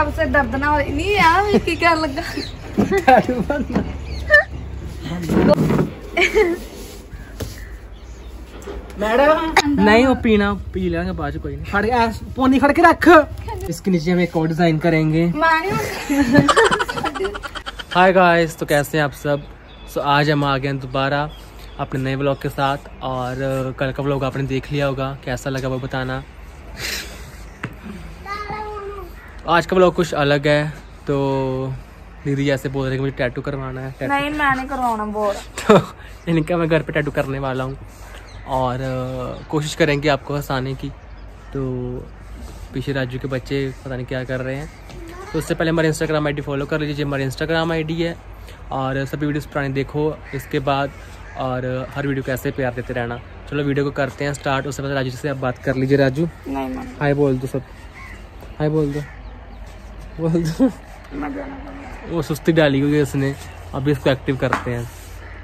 आपसे दर्द ना हो। नहीं यार की क्या लगा मैडम। नहीं वो पीना पी लेंगे बाद कोई नहीं। पोनी के रख। इसके नीचे हम एक और डिज़ाइन करेंगे। हाय गाइस तो कैसे हैं आप सब? सो आज हम आ गए हैं दोबारा अपने नए ब्लॉग के साथ और कल का ब्लॉग आपने देख लिया होगा। कैसा लगा वो बताना? आज का ब्लॉग कुछ अलग है तो दीदी जैसे बोल रहे हैं कि मुझे टैटू करवाना है टैटू नहीं मैं नहीं करवाना बोल तो इनका मैं घर पे टैटू करने वाला हूँ। और कोशिश करेंगे आपको हंसाने की। तो पीछे राजू के बच्चे पता नहीं क्या कर रहे हैं। तो उससे पहले हमारे इंस्टाग्राम आईडी फॉलो कर लीजिए। हमारी इंस्टाग्राम आईडी है। और सभी वीडियोस पुराने देखो इसके बाद और हर वीडियो को ऐसे प्यार देते रहना। चलो वीडियो को करते हैं स्टार्ट उससे पहले राजू से आप बात कर लीजिए। राजू हाय बोल दो सब। हाय बोल दो। वो सुस्ती डाली हुई उसने। अभी इसको एक्टिव करते हैं।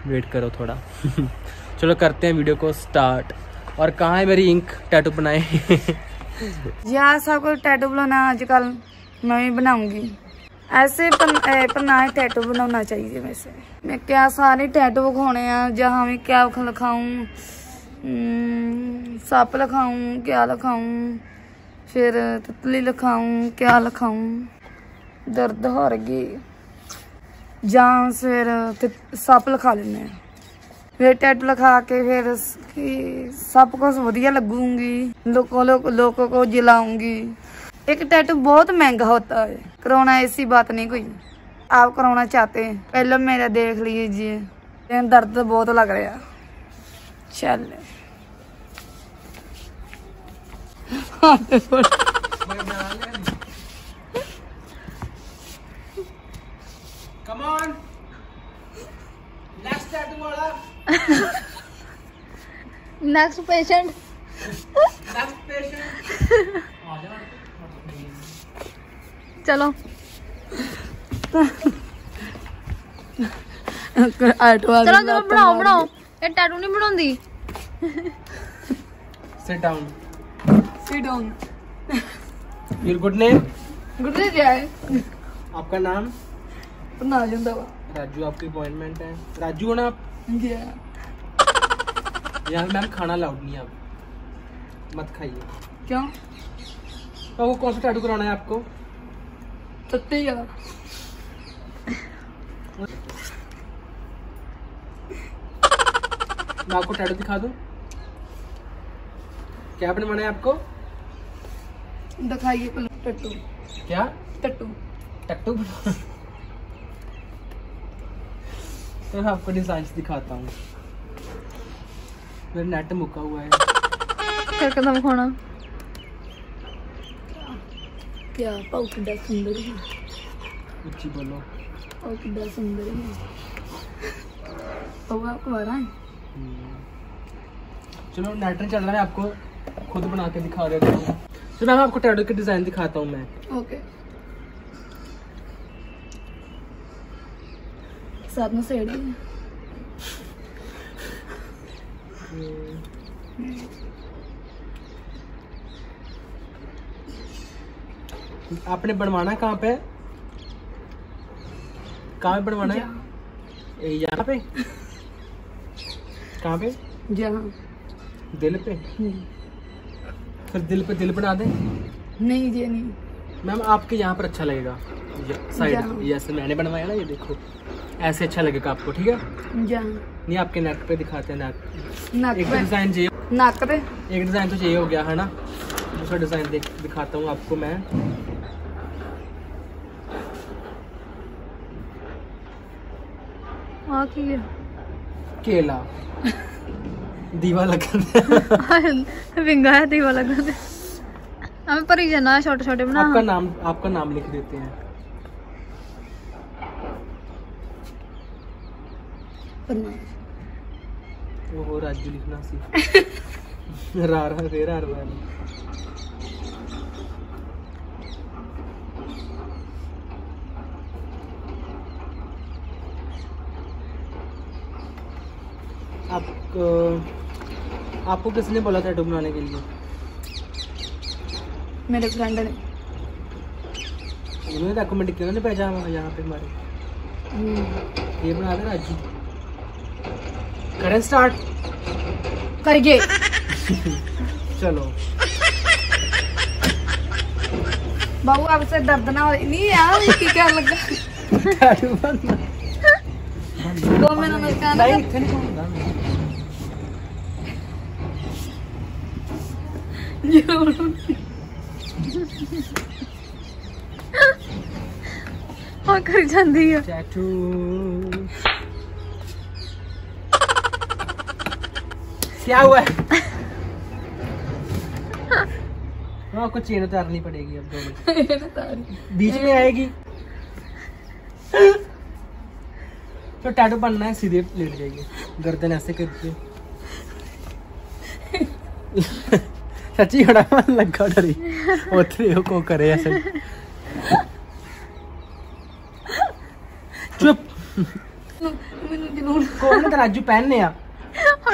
वेट करो थोड़ा। चलो करते हैं वीडियो को स्टार्ट और कहाँ है मेरी इंक टैटू बनाए यार सबको टैटू बनाना आजकल मैं भी बनाऊँगी। ऐसे पर, ए, पर ना टैटू बनाना चाहिए वैसे। मैं क्या सारे टैटू दिखाने हैं? जहाँ मैं क्या लिखाऊं सप लिखाऊं क्या लिखाऊं? फिर तितली लिखाऊं क्या लिखाऊं? दर्द हो रही ਜਾਂ ਫਿਰ ਤੇ- ਸੱਪ ਲਿਖਾ ਲੈਂਦੇ ਆ ਫਿਰ ਟੈਟ ਲਿਖਾ ਕੇ ਫਿਰ ਸ- ਕਿ ਸਭ ਕੁਝ ਵਧੀਆ ਲੱਗੂਗੀ ਲੋਕੋ ਲੋਕ लोगों को जिलाऊंगी एक टैटू बहुत महंगा होता है कराना ऐसी बात नहीं कोई आप कराना चाहते हैं पहले मेरा देख लीजिए लेकिन दर्द बहुत लग रहा चल नेक्स्ट पेशेंट चलो। चलो चलो बनाओ बनाओ। ये टैटू नहीं बनाਉਂਦੀ sit down sit down your good name good name क्या है? आपका नाम? ना ज़िंदा राजू आपकी अपॉइंटमेंट है। राजू हो ना आप यार मैम खाना अलाउड नहीं आप मत खाइए। क्यों? तो वो कौन सा टैटू कराना है आपको? सत्ते यार। मैं आपको टैटू दिखा दूँ? क्या बनवाना है आपको? दिखाइए टट्टू क्या? टट्टू टट्टू फिर आपको डिज़ाइन दिखाता हूँ। मेरा नेट मुका हुआ है। क्या क्या पाउ सुंदर है। उच्ची बोलो। सुंदर तो है। आपको चलो नेटर चल रहा है आपको खुद बना के दिखा रहे हो। चलो आपको टैडो के डिज़ाइन दिखाता हूँ मैं। Okay okay. में सेड़ी आपने बनवाना कहाँ पे? कहाँ पे बनवाना है? यहाँ पे? कहाँ पे? जहाँ। दिल पे? फिर दिल पे दिल बना दे? नहीं ये नहीं। मैम आपके यहाँ पर अच्छा लगेगा। साइड जहाँ। ये ऐसे मैंने बनवाया ना ये देखो। ऐसे अच्छा लगेगा आपको ठीक है? नहीं आपके नेक पे दिखाते हैं नेक एक डिज़ाइन चाहिए। नक पे? एक डिज़ाइन तो चाहिए हो गया है ना? दूसरा डिज़ाइन दिखाता हूँ आपको मैं। केला। दीवा लगा विंगा है दी वाला कर हमें परी छोटे छोटे बना। आपका नाम आपका नाम लिख देते हैं। वो हो राजू लिखना सी रा रा रे रा रा आपको आपको किसने बोला टैटू बनाने के लिए? मेरे फ्रेंड ने। उन्होंने रेकमेंड किया उन्होंने पैजामा यहाँ पे हमारे। ये बना दे राजू करें स्टार्ट कर गए चलो। बाबू आपसे दर्द ना नहीं यार क्या लगा? दो नहीं कर जाती है। क्या हुआ? हाँ कुछ चेन उतारनी तो पड़ेगी अब दोनों तो बीच में आएगी। तो टैटू बनना है सीधे लेट जाएगी। गर्दन ऐसे करके। सची खड़ा मन लगा डरी उतरे हो को करे ऐसे? चुप। मैनू ज़रूर कोण तराजू पहनने आ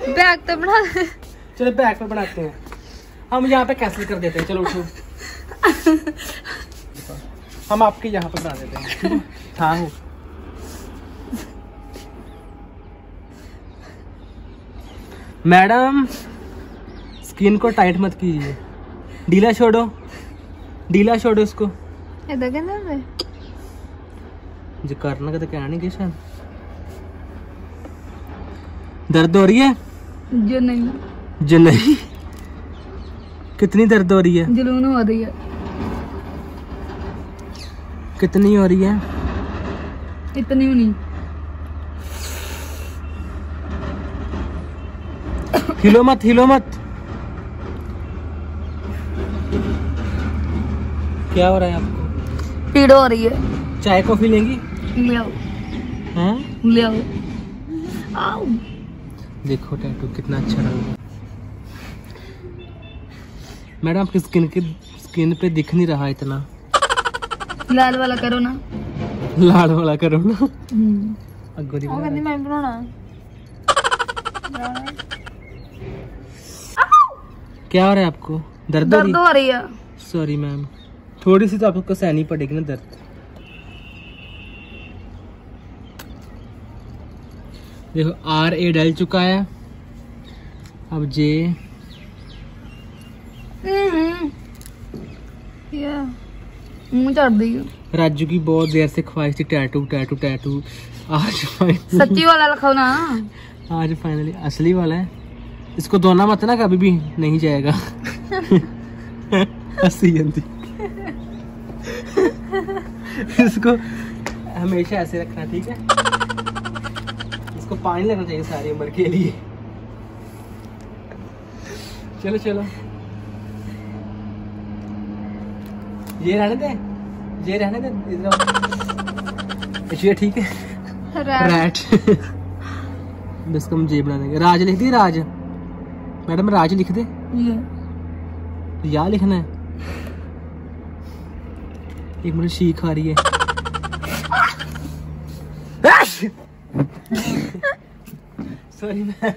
ਬਣਾ ਬੈਗ ਤੇ ਬਣਾ ਦੇ चलो बैग पे बनाते हैं हम यहाँ पे कैंसिल कर देते हैं चलो उठो हम आपके यहाँ पे बना देते हैं हाँ हो मैडम स्किन को टाइट मत कीजिए ढीला छोड़ो ढीला छोड़ो इसको ਇਦਾਂ ਕਹਿੰਦੇ ਹੁੰਦੇ जो करना का तो कहना नहीं कि शायद दर्द हो जो नहीं। जो नहीं। कितनी दर्द हो रही है? जुलून हो रही है। कितनी हो रही है? इतनी नहीं। हिलो मत हिलो मत। क्या हो रहा है आपको? पीड़ हो रही है। चाय कॉफ़ी लेंगी? ले आओ। हैं? ले आओ। आओ। देखो टैटू कितना अच्छा रंग है। मैडम आपकी स्किन के स्किन पे दिख नहीं रहा इतना। लाल वाला करो ना। लाल वाला करो ना। अग्गो दी बनाना मैं बनाना क्या हो रहा है आपको? दर्द दर्द हो? रही है। सॉरी मैम थोड़ी सी तो आपको सहनी पड़ेगी ना दर्द। देखो आर ए डल चुका है। अब जे हम्म, राजू की बहुत देर से ख्वाहिश थी टैटू टैटू टैटू आज सच्ची वाला लिखो ना। आज फाइनली असली वाला है। इसको दोना मत ना कभी भी नहीं जाएगा असी यंदी। इसको हमेशा ऐसे रखना ठीक है? इसको पानी लेना चाहिए सारी उम्र के लिए। चलो चलो। ये रहने दे ये रहने दे इधर ये ठीक है। रैट बस हम जे बना देंगे। राज लिख दी राज। मैडम राज लिख दे। ये। या लिखना है। एक मुझे शीख आ रही है। सॉरी मैं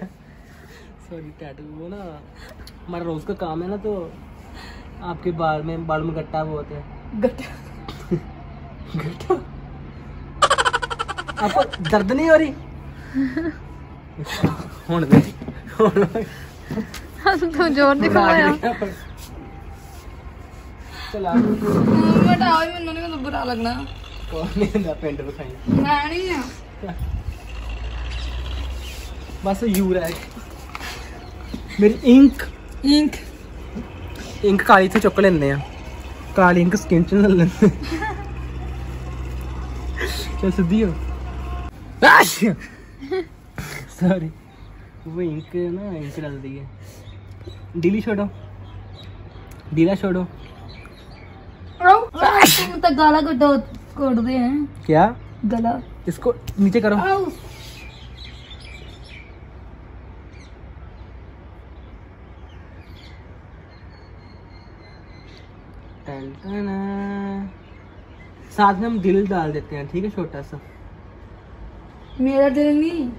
सॉरी टैटू वो ना हमारा रोज का काम है ना तो आपके बाल में बाल में गट्टा बहुत है ਗੱਟਾ गट्टा आपको दर्द नहीं हो रही ਹੁਣ ਦੇ ਹੁਣ ਤੂੰ ਜ਼ੋਰ ਦਿਖਾਇਆ ਚਲਾ ਮਟਾਓ ਮੈਨੂੰ ਨਹੀਂ ਮੈਨੂੰ ਬੁਰਾ ਲੱਗਣਾ ਕੋਣ ਨਹੀਂ ਹੁੰਦਾ ਪਿੰਡ ਵਿਖਾਈ ਮੈਂ ਨਹੀਂ ਆ बस यू रहा। है मेरी इंक। इंक। इंक काली से चुक लैंने काली इंक स्किन च ले चल सीधी हो। सॉरी वो इंक ना इंक डलती है। डीली छोड़ो। डीला छोड़ो। तो गाला को दे हैं। क्या? गला। इसको नीचे करो। साथ में हम दिल डाल देते हैं ठीक है छोटा सा। मेरा दिल नहीं।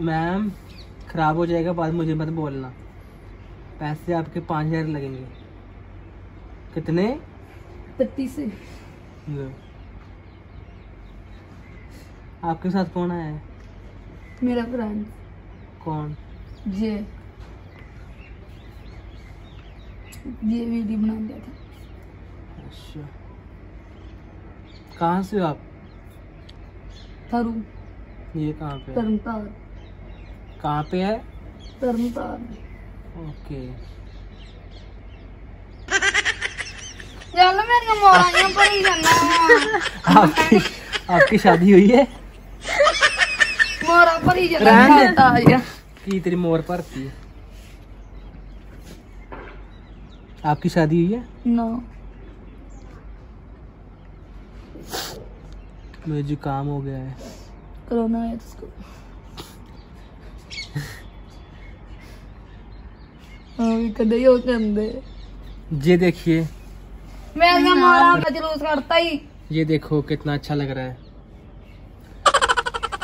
मैम खराब हो जाएगा बाद मुझे मत बोलना। पैसे आपके पाँच हज़ार लगेंगे। कितने? पत्ती से। लो। आपके साथ कौन आया है? मेरा फ्रेंड कौन? ये ये वीडियो बना दिया था। अच्छा। कहाँ से आप? थरू ये कहाँ पे तरनतार कहाँ पे है? तरनतार ओके। चलो पड़ी जाना। आपकी आपकी शादी हुई है? मोरा पड़ी जाना। की तेरी मोर भरती है? आपकी शादी हुई है? नो मुझे जुकाम हो गया है। कोरोना है तो उसको। हाँ, ये देखिए। मैं तो तो करता ही। ये देखो कितना अच्छा लग रहा है।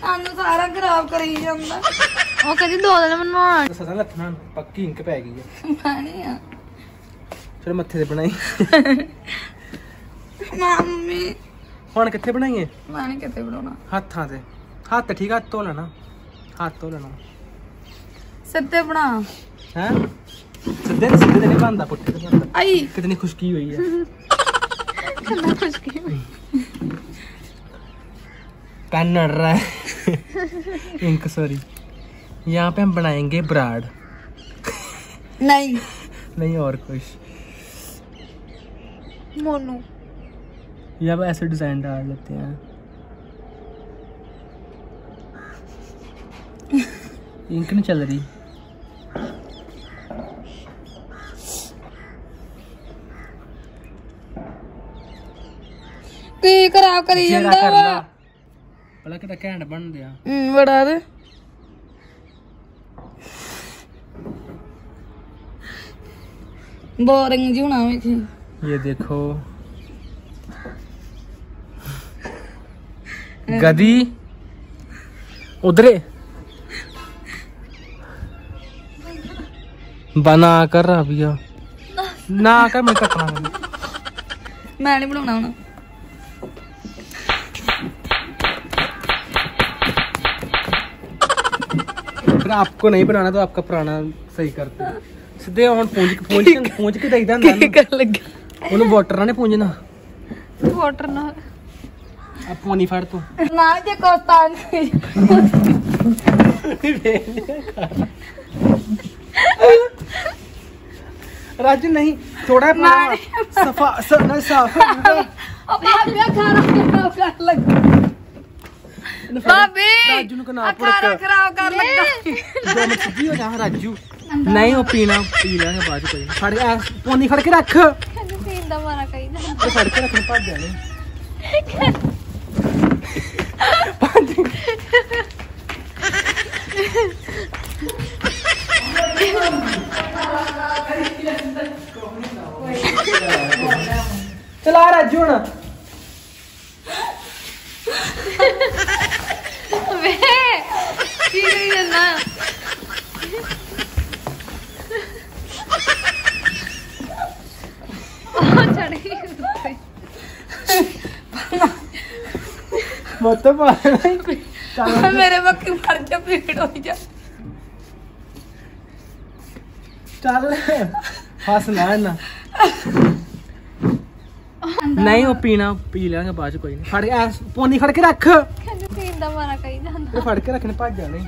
ਸਾਨੂੰ ਸਾਰਾ ਖਰਾਬ ਕਰੀ ਜਾਂਦਾ ਉਹ ਕਹਿੰਦੀ ਦੋ ਦਿਨ ਬਣਾਉਣਾ ਸਦਾ ਲੱਥਣਾ ਪੱਕੀ ਇੰਕ ਪੈ ਗਈ ਹੈ ਪਾਣੀ ਆ ਫਿਰ ਮੱਥੇ ਤੇ ਬਣਾਈ ਮੰਮੀ ਹੁਣ ਕਿੱਥੇ ਬਣਾਈਏ ਪਾਣੀ ਕਿੱਥੇ ਬਣਾਉਣਾ ਹੱਥਾਂ ਤੇ ਹੱਥ ਠੀਕ ਹੱਥ ਧੋ ਲੈਣਾ ਹੱਥ ਧੋ ਲੈਣਾ ਸਿੱਧੇ ਬਣਾ ਹੈ ਸਿੱਧੇ ਨਹੀਂ ਸਿੱਧੇ ਨਹੀਂ ਬੰਦਾ ਪੁੱਠੇ ਤੇ ਬੰਦਾ ਆਈ ਕਿਤਨੀ ਖੁਸ਼ਕੀ ਹੋਈ ਹੈ ਕਿੰਨਾ ਖੁਸ਼ਕੀ ਹੋਈ ਪੈਨ ਨੜ ਰਹਾ ਹੈ इंक सॉरी यहाँ पे हम बनाएँगे ब्राड। नहीं। नहीं और कुछ। मोनू। या अब ऐसे डिज़ाइन डाल लेते हैं। इंक नहीं चल रही। की करा करी जंदा ला भला कितना घैंट बन दिया ਹੂੰ ਬੜਾ ਦੇ ਬੋਰਿੰਗ ਜੀ ਹੋਣਾ ਵੇਖੀ ये देखो गदी उधरे बना कर भैया ना कर मैं कटना ਮੈਂ ਨਹੀਂ ਬਣਾਉਣਾ ਫਿਰ ਆਪਕੋ ਨਹੀਂ ਬਣਾਣਾ ਤਾਂ ਆਪਕਾ ਪੁਰਾਣਾ ਸਹੀ ਕਰਤੇ ਸਿੱਧੇ ਹੁਣ ਪੂੰਝ ਕੇ ਪੂੰਝ ਕੇ ਪੂੰਝ ਕੇ ਦਈਦਾ ਹੁੰਦਾ ਕੀ ਕਰ ਲੱਗਾ ਉਹਨੂੰ ਵਾਟਰ ਨਾਲ ਨਹੀਂ ਪੂੰਝਣਾ ਵਾਟਰ ਨਾਲ ਆ ਪੋਨੀ ਫੜ ਤੂੰ ਨਾ ਜੇ ਕੋਸਤਾਨ ਰਾਜੂ ਨਹੀਂ ਥੋੜਾ ਸਫਾ ਨਾ ਸਾਫ ਉਹ ਬਾਹਰ ਖਾਣਾ ਕਰ ਲੱਗਾ ਭਾਬੀ ਰਾਜੂ ਨੂੰ ਕਨਾ ਪੁਰਕ ਖਰਾਬ ਕਰ ਲੱਗਾ। ਦੋ ਮਿੰਟ ਸਿੱਧੀ ਹੋ ਜਾ ਰਾਜੂ। ਨਹੀਂ ਉਹ ਪੀਣਾ ਪੀ ਲਾਂਗੇ ਬਾਅਦ ਕੋਈ। ਫੜ ਆ ਪੋਨੀ ਫੜ ਕੇ ਰੱਖ। ਸੀਨ ਦਾ ਮਾਰਾ ਕਈ ਨਾ। ਤੇ ਫੜ ਕੇ ਰੱਖਣ ਭੱਜ ਜਾਣੇ। ਪੰਜ ਚਲਾ ਰਾਜੂ ਹੁਣ। मेरे बक्की मर जा पेड़ हो जा चल फस ना नहीं वो पीना पी लेंगे बाद कोई नहीं। पौनी फटके रख। ਪੋਨੀ ਫੜ ਕੇ ਰੱਖ ਕਹਿੰਦੇ ਪੀਣ ਦਾ ਮਾਰਾ ਕਹੀ ਜਾਂਦਾ। ਇਹ ਫੜ ਕੇ ਰੱਖਣੇ ਭੱਜ ਜਾਣੇ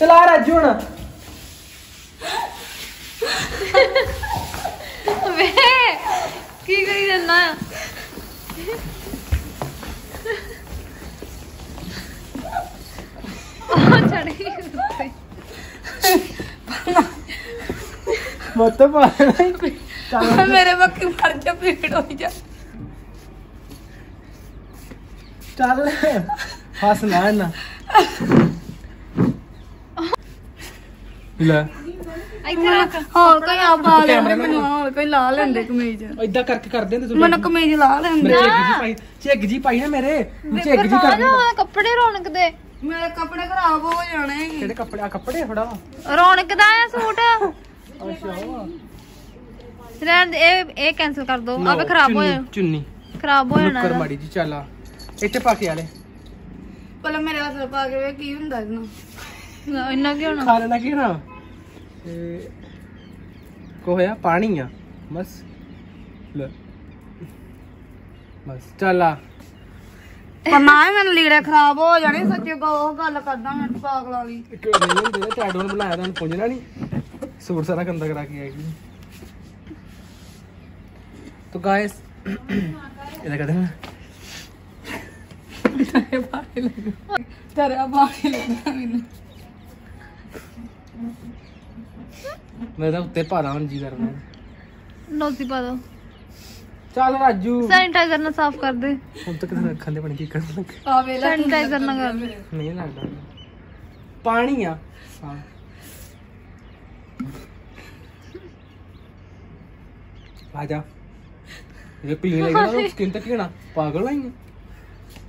ਚਲਾ ਰਾਜੂ ਹੁਣ। ਵੇ ਕੀ ਕਰੀ ਜਾਂਦਾ ਆ ਉਹ ਚੜ ਗਈ ਉੱਤੇ ਮੱਤ ਪਾਣਾ ਮੇਰੇ ਬੱਕੀ ਮਰ ਜਾ ਪੀੜ ਹੋਈ ਜਾ ਚੱਲ ਹੱਸ ਨਾ ਨਾ ਲੈ। ਇੱਥੇ ਰੱਖ। ਹਾਂ ਕੋਈ ਆ ਪਾ ਲੈ ਮੈਨੂੰ ਕੋਈ ਲੈਂਦੇ ਕਮੀਜ਼। ਇਦਾਂ ਕਰਕੇ ਮੈਨੂੰ ਕਮੀਜ਼ ਲਾ ਲੈਂਦੇ। ਝਿੱਗ ਜੀ ਪਾਈ ਝਿੱਗ ਜੀ ਪਾਈ ਨਾ ਮੇਰੇ। ਝਿੱਗ ਜੀ ਕਰ ਕੱਪੜੇ ਰੌਣਕ ਦੇ। ਮੇਰੇ ਕੱਪੜੇ ਖਰਾਬ ਹੋ ਜਾਣੇ ਕਿਹੜੇ ਕੱਪੜੇ? ਆ ਕੱਪੜੇ ਥੋੜਾ ਰੌਣਕ ਦਾ ਆ ਸੂਟ। ਅੱਛਾ ਰਹਿਣ ਇਹ ਇਹ ਕੈਨਸਲ ਕਰ ਦੋ। ਆਪੇ ਖਰਾਬ ਹੋ ਜਾਣਾ ਚੁੰਨੀ ਖਰਾਬ ਹੋ ਜਾਣਾ ਨੁੱਕਰ ਇਹਦਾ। ਮਾੜੀ ਜੀ ਚੱਲ ਆ। ਇੱਥੇ ਪਾ ਕੇ ਆਲੇ ਪਹਿਲਾਂ ਮੇਰੇ ਹੱਥ ਪਾ ਕੇ ਵੇ ਕੀ ਹੁੰਦਾ ਇਹਨੂੰ। ਇੰਨਾ ਕੀ ਹੋਣਾ? ਖਾ ਲੈਣਾ ਕੀ ਨਾ ਤੇ ਕੋ ਹੋਇਆ? ਪਾਣੀ ਆ। ਬਸ। ਲੈ। ਬਸ ਚੱਲ ਆ। ਨਾ ਹੀ ਮੈਨੂੰ ਲੀੜੇ ਖਰਾਬ ਹੋ ਜਾਣੇ ਸੱਚੀ ਕੋ ਉਹ ਗੱਲ ਕਰਦਾ ਮੈਂ ਪਾਗਲ ਵਾਲੀ ਇੱਕ ਨਹੀਂ ਹੁੰਦੇ ਨਾ ਟੈਡੋਨ ਬਣਾਇਆ ਤਾਂ ਪੁੰਜਣਾ ਨਹੀਂ ਸੂਟ ਸਾਰਾ ਗੰਦਾ ਕਰਾ ਕੇ ਆਏਗੀ तो गाइस ਇਹਦਾ ਕਹਦੇ ਨਾ ਤੇਰੇ ਬਾਕੀ ਲੱਗਦਾ ਮੈਨੂੰ ਮੈਂ ਤਾਂ ਉੱਤੇ ਭਾਰਾ ਹੁਣ ਜੀ ਕਰਨਾ ਨੋਤੀ ਪਾ ਦੋ ਚੱਲ ਰਾਜੂ। ਸੈਨੀਟਾਈਜ਼ਰ ਨਾਲ ਸਾਫ਼ ਕਰ ਦੇ। ਹੁਣ ਤੱਕ ਤਾਂ ਅੱਖਾਂ ਦੇ ਬਣ ਕੀ ਕਰਨ ਲੱਗੇ। ਆ ਵੇਲਾ ਸੈਨੀਟਾਈਜ਼ਰ ਨਾਲ ਕਰ ਦੇ। ਨਹੀਂ ਲੱਗਦਾ। ਪਾਣੀ ਆ। ਹਾਂ। ਆ ਜਾ। ਇਹ ਪੀਣ ਲੱਗਣਾ ਨਾ ਸਕਿਨ ਤੇ ਕਿਹਣਾ ਪਾਗਲ ਆਈ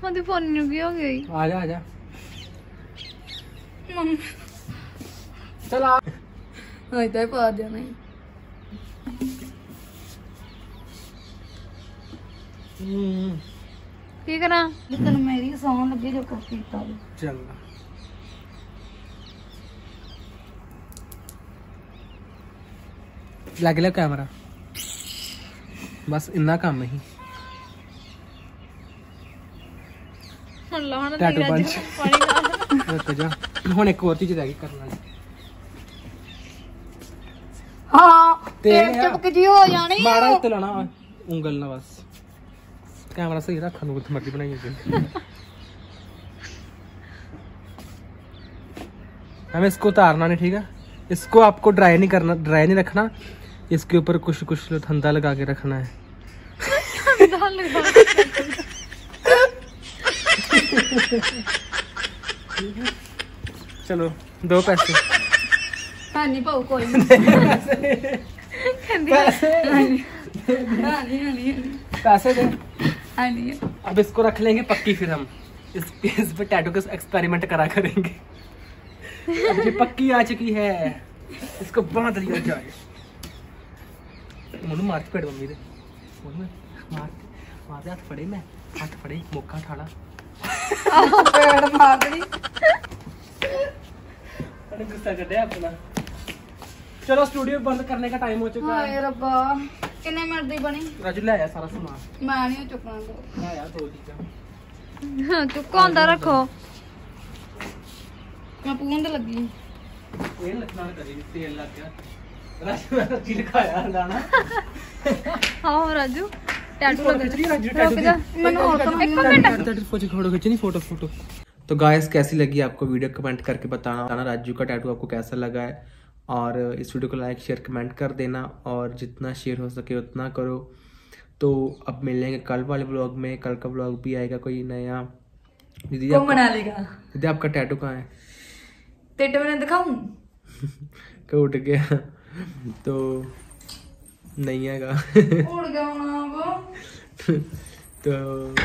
ਉਹਦੀ ਫੋਨ ਨੂੰ ਕੀ ਹੋ ਗਈ ਆ ਜਾ ਆ ਜਾ। ਚਲ ਆ। ਹਾਂ ਤਾਂ ਪਾ ਦੇਣਾ ਈ। ਹੂੰ ਕੀ ਕਰਾਂ? ਤੈਨੂੰ ਮੇਰੀ ਸੌਣ ਲੱਗੀ ਜੋ ਕੁਛ ਕੀਤਾ। ਚੰਗਾ। ਲੱਗ ਲਿਆ ਕੈਮਰਾ। ਬਸ ਇੰਨਾ ਕੰਮ ਹੀ। ਹੁਣ ਲਾਉਣ ਦੀ punch. ਪਾਣੀ ਨਾਲ ਰੁਕ ਜਾ। ਹੁਣ ਇੱਕ ਹੋਰ ਚੀਜ਼ ਰਹਿ ਗਈ ਕਰਨ ਵਾਲੀ। ਹਾਂ ਤੇ ਚੁਪਕ ਜੀ ਹੋ ਜਾਣੀ। ਮਾੜਾ ਉੱਤੇ ਲਾਣਾ ਉਂਗਲ ਨਾਲ ਬਸ। कैमरा सही रखा नु मर्जी बनाई है हमें इसको उतारना नहीं ठीक है इसको आपको ड्राई नहीं करना ड्राई नहीं रखना इसके ऊपर कुछ कुछ ठंडा लगा के रखना है दाल लगा चलो दो पैसे ਹਾਂ ਨਹੀਂ ਪਾਉ ਕੋਈ ਨਹੀਂ पैसे ਹਾਂ ਨਹੀਂ ਹਾਂ ਨਹੀਂ पैसे दे हाँ अब इसको रख लेंगे पक्की फिर हम। इस इस पे टैटू का एक्सपेरिमेंट करा करेंगे। ये पक्की आ चुकी है। इसको बाँध लिया जाए। मुनु मार पेड़ मम्मी दे मुनु मार मार हाथ फड़े मैं। हाथ फड़े मौका ठाड़ा। पेड़ मार दी। अरे गुस्सा कर दे अपना। चलो स्टूडियो बंद करने का टाइम हो चुका है। रब्बा। ਕਿੰਨੇ ਮਿੰਟ ਦੀ ਬਣੀ राजू ले आया सारा सामान ਮੈਂ ਨਹੀਂ ਚੁੱਕਣਾ ਦੋ ले आया दो चीजें ਹਾਂ ਚੁੱਕੋ ਹੁੰਦਾ ਰੱਖੋ ਮੈਂ ਪੂੰਦ ਲੱਗੀ तेल लगना करी तेल लग गया राजू ने सच्ची लिखाया लाना ਆਓ ਰਾਜੂ ਟੈਟੂ फोटो लगा खींच रही है, राजू रुक टैटू जा की। ਮੈਨੂੰ ਹੋਰ ਤਾਂ एक मिनट फोटो फोटो खींचनी फोटो फोटो तो गाइस कैसी लगी आपको वीडियो कमेंट करके बताना बताना राजू का टैटू आपको कैसा लगा है और इस वीडियो को लाइक शेयर कमेंट कर देना और जितना शेयर हो सके उतना करो। तो अब मिलेंगे कल वाले ब्लॉग में कल का ब्लॉग भी आएगा कोई नया। दीदी कौन बना लेगा? दीदी आपका टैटू कहाँ है? टैटू मैंने दिखाऊँ? कब उठ गया? तो नहीं आएगा। उड़ गया तो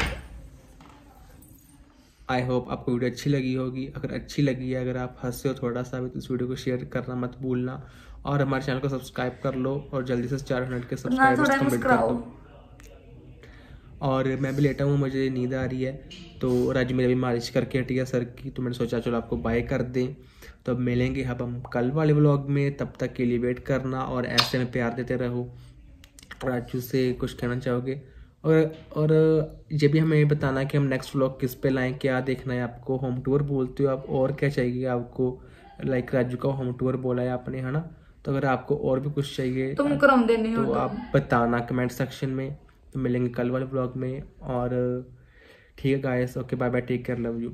आई होप आपको वीडियो अच्छी लगी होगी। अगर अच्छी लगी है अगर आप हंसे हो थोड़ा सा भी तो इस वीडियो को शेयर करना मत भूलना। और हमारे चैनल को सब्सक्राइब कर लो और जल्दी से चार मिनट के सब्सक्राइबर्स थोड़ा कर दो। और मैं भी लेटा हूँ मुझे नींद आ रही है। तो राजू मेरी भी मालिश करके हटी है सर की तो मैंने सोचा चलो आपको बाय कर दें। तो अब मिलेंगे अब हम कल वाले ब्लॉग में। तब तक के लिए वेट करना और ऐसे में प्यार देते रहो। राजू से कुछ कहना चाहोगे? और और ये भी हमें बताना कि हम नेक्स्ट व्लॉग किस पे लाएँ क्या देखना है आपको होम टूर बोलते हो आप और क्या चाहिए आपको? लाइक राजू का होम टूर बोला है आपने है ना? तो अगर आपको और भी कुछ चाहिए तुम कराਉਂਦੇ नहीं तो आप बताना कमेंट सेक्शन में तो मिलेंगे कल वाले ब्लॉग में और ठीक है guys okay bye bye take care love you